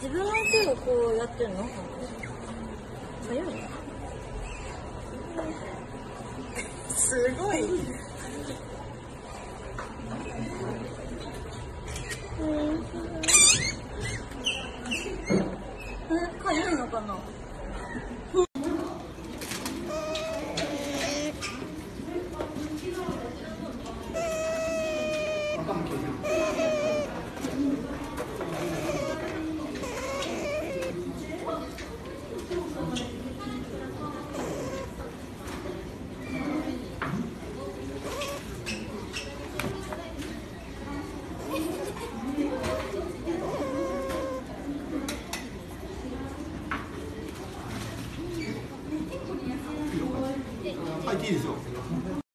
自分の手をこうやってるの？早いすごい。えかゆいのかな？入っていいですよ。